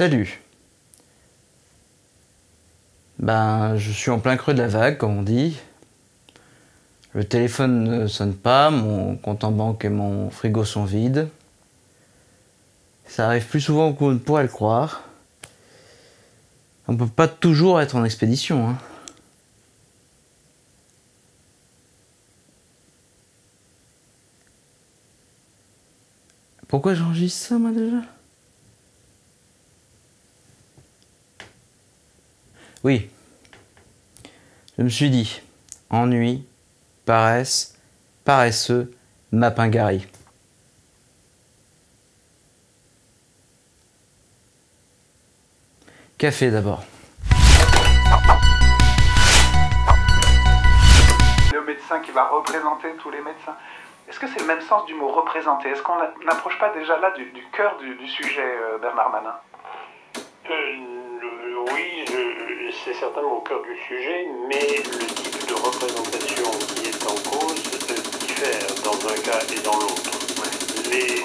Salut. Ben, je suis en plein creux de la vague, comme on dit. Le téléphone ne sonne pas, mon compte en banque et mon frigo sont vides. Ça arrive plus souvent qu'on ne pourrait le croire. On peut pas toujours être en expédition. Hein. Pourquoi j'enregistre ça, moi, déjà? Oui. Je me suis dit, ennui, paresse, paresseux, mapingari. Café d'abord. Le médecin qui va représenter tous les médecins. Est-ce que c'est le même sens du mot représenter? Est-ce qu'on n'approche pas déjà là du, cœur du, sujet, euh, Bernard Manin? Euh, c'est certainement au cœur du sujet, mais le type de représentation qui est en cause diffère dans un cas et dans l'autre. Euh,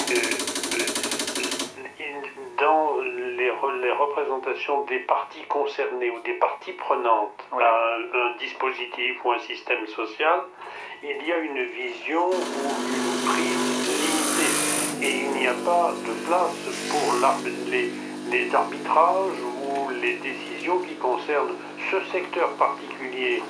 dans les, représentations des parties concernées ou des parties prenantes à un dispositif ou un système social, il y a une vision ou une prise limitée. Et il n'y a pas de place pour les, les arbitrages ou les décisions qui concernent ce secteur particulier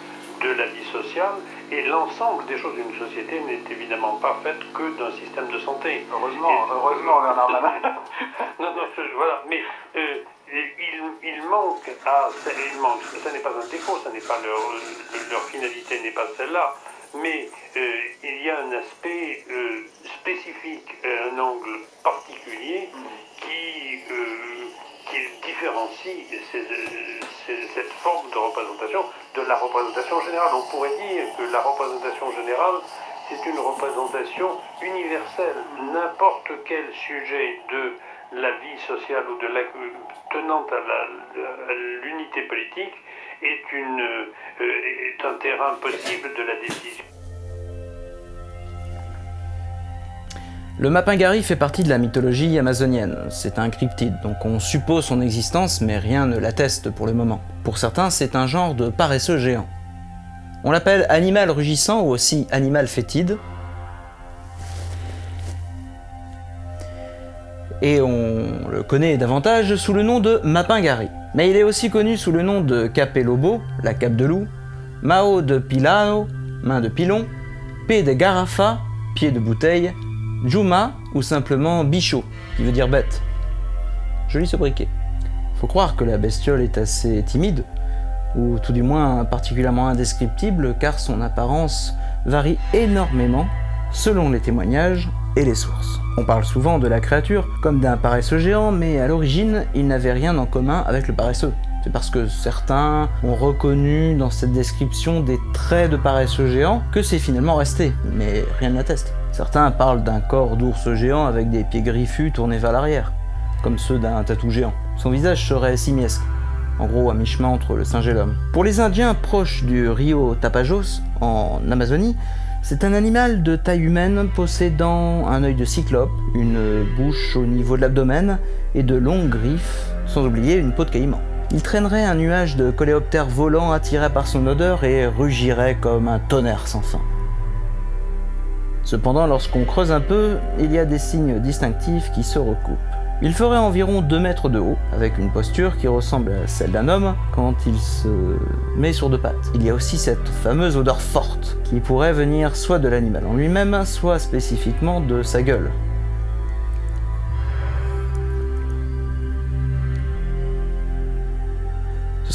de la vie sociale. Et l'ensemble des choses d'une société n'est évidemment pas faite que d'un système de santé. Heureusement, heureusement Bernard non, non, voilà, mais euh, il, il, manque à, il manque, ça n'est pas un défaut, ça n'est pas leur, leur finalité n'est pas celle-là, mais euh, il y a un aspect euh, spécifique, un angle particulier euh, qui différencie cette forme de représentation de la représentation générale. On pourrait dire que la représentation générale, c'est une représentation universelle. N'importe quel sujet de la vie sociale ou de la, tenant à l'unité politique est, une, est un terrain possible de la décision. Le Mapingari fait partie de la mythologie amazonienne. C'est un cryptide, donc on suppose son existence, mais rien ne l'atteste pour le moment. Pour certains, c'est un genre de paresseux géant. On l'appelle animal rugissant ou aussi animal fétide. Et on le connaît davantage sous le nom de Mapingari. Mais il est aussi connu sous le nom de Capelobo, la cape de loup, Mao de Pilao, main de pilon, P de Garafa, pied de bouteille, Juma ou simplement Bichot, qui veut dire bête. Joli sobriquet. Faut croire que la bestiole est assez timide, ou tout du moins particulièrement indescriptible, car son apparence varie énormément selon les témoignages et les sources. On parle souvent de la créature comme d'un paresseux géant, mais à l'origine, il n'avait rien en commun avec le paresseux. C'est parce que certains ont reconnu dans cette description des traits de paresseux géant que c'est finalement resté, mais rien ne l'atteste. Certains parlent d'un corps d'ours géant avec des pieds griffus tournés vers l'arrière, comme ceux d'un tatou géant. Son visage serait simiesque, en gros à mi-chemin entre le singe et l'homme. Pour les Indiens proches du Rio Tapajos, en Amazonie, c'est un animal de taille humaine possédant un œil de cyclope, une bouche au niveau de l'abdomen et de longues griffes, sans oublier une peau de caïman. Il traînerait un nuage de coléoptères volants attirés par son odeur et rugirait comme un tonnerre sans fin. Cependant, lorsqu'on creuse un peu, il y a des signes distinctifs qui se recoupent. Il ferait environ 2 mètres de haut, avec une posture qui ressemble à celle d'un homme quand il se met sur deux pattes. Il y a aussi cette fameuse odeur forte, qui pourrait venir soit de l'animal en lui-même, soit spécifiquement de sa gueule.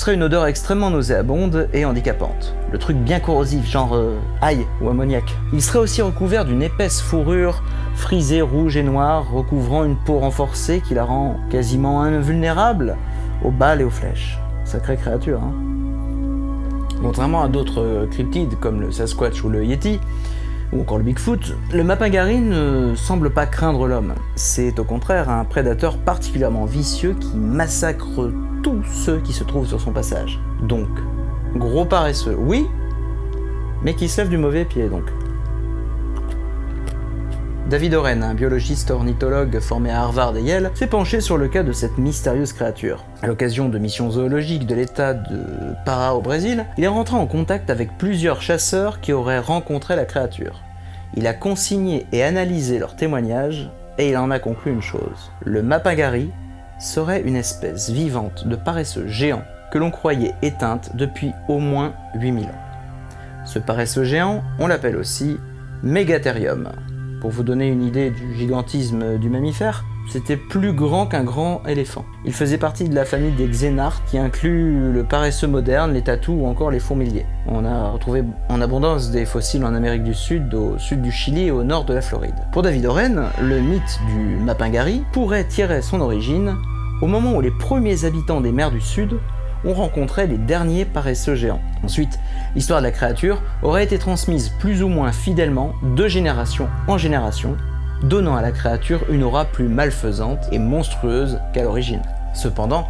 Serait une odeur extrêmement nauséabonde et handicapante. Le truc bien corrosif, genre euh, ail ou ammoniac. Il serait aussi recouvert d'une épaisse fourrure frisée rouge et noire, recouvrant une peau renforcée qui la rend quasiment invulnérable aux balles et aux flèches. Sacrée créature, hein. Contrairement à d'autres cryptides comme le Sasquatch ou le Yeti, ou encore le Bigfoot, le Mapingari ne semble pas craindre l'homme. C'est au contraire un prédateur particulièrement vicieux qui massacre tous ceux qui se trouvent sur son passage. Donc, gros paresseux, oui, mais qui se du mauvais pied donc. David Oren, un biologiste ornithologue formé à Harvard et Yale, s'est penché sur le cas de cette mystérieuse créature. À l'occasion de missions zoologiques de l'état de Pará au Brésil, il est rentré en contact avec plusieurs chasseurs qui auraient rencontré la créature. Il a consigné et analysé leurs témoignages et il en a conclu une chose. Le mapagari serait une espèce vivante de paresseux géant que l'on croyait éteinte depuis au moins 8000 ans. Ce paresseux géant, on l'appelle aussi Megatherium. Pour vous donner une idée du gigantisme du mammifère, c'était plus grand qu'un grand éléphant. Il faisait partie de la famille des xénarques qui inclut le paresseux moderne, les tatous ou encore les fourmiliers. On a retrouvé en abondance des fossiles en Amérique du Sud, au sud du Chili et au nord de la Floride. Pour David Oren, le mythe du Mapingari pourrait tirer son origine au moment où les premiers habitants des mers du Sud ont rencontré les derniers paresseux géants. Ensuite, l'histoire de la créature aurait été transmise plus ou moins fidèlement de génération en génération, donnant à la créature une aura plus malfaisante et monstrueuse qu'à l'origine. Cependant,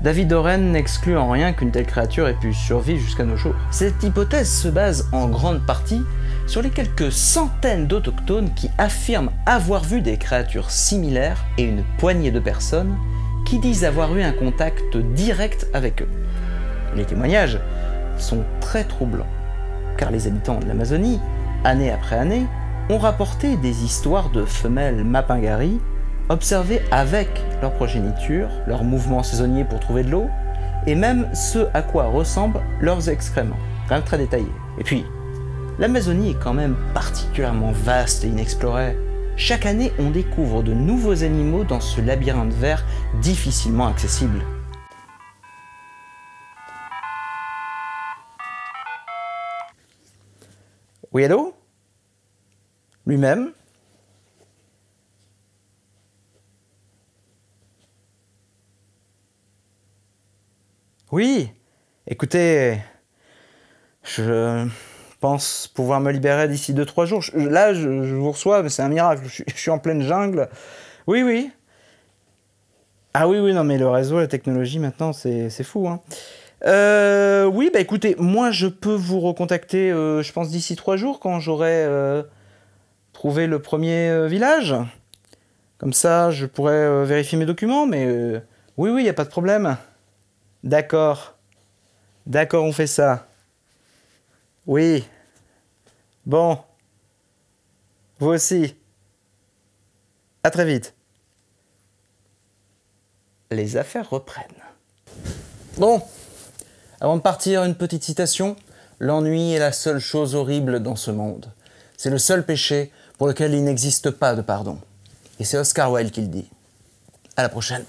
David Oren n'exclut en rien qu'une telle créature ait pu survivre jusqu'à nos jours. Cette hypothèse se base en grande partie sur les quelques centaines d'autochtones qui affirment avoir vu des créatures similaires et une poignée de personnes qui disent avoir eu un contact direct avec eux. Les témoignages sont très troublants, car les habitants de l'Amazonie, année après année, ont rapporté des histoires de femelles mapingari observées avec leur progéniture, leurs mouvements saisonniers pour trouver de l'eau, et même ce à quoi ressemblent leurs excréments, quand même très détaillés. Et puis, l'Amazonie est quand même particulièrement vaste et inexplorée. Chaque année, on découvre de nouveaux animaux dans ce labyrinthe vert difficilement accessible. Oui, allô? Lui-même? Oui, écoutez, je pense pouvoir me libérer d'ici 2-3 jours. là, je, vous reçois, c'est un miracle. Je, suis en pleine jungle. Oui, oui. Ah oui, oui, non, mais le réseau, la technologie, maintenant, c'est fou. Hein. Euh, oui, bah écoutez, moi, je peux vous recontacter, euh, je pense, d'ici 3 jours, quand j'aurai euh, trouvé le premier village. Comme ça, je pourrais vérifier mes documents, mais oui, oui, il n'y a pas de problème. D'accord. D'accord, on fait ça. Oui. Bon. Vous aussi. À très vite. Les affaires reprennent. Bon. Avant de partir, une petite citation. L'ennui est la seule chose horrible dans ce monde. C'est le seul péché pour lequel il n'existe pas de pardon. Et c'est Oscar Wilde qui le dit. À la prochaine.